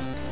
Yeah.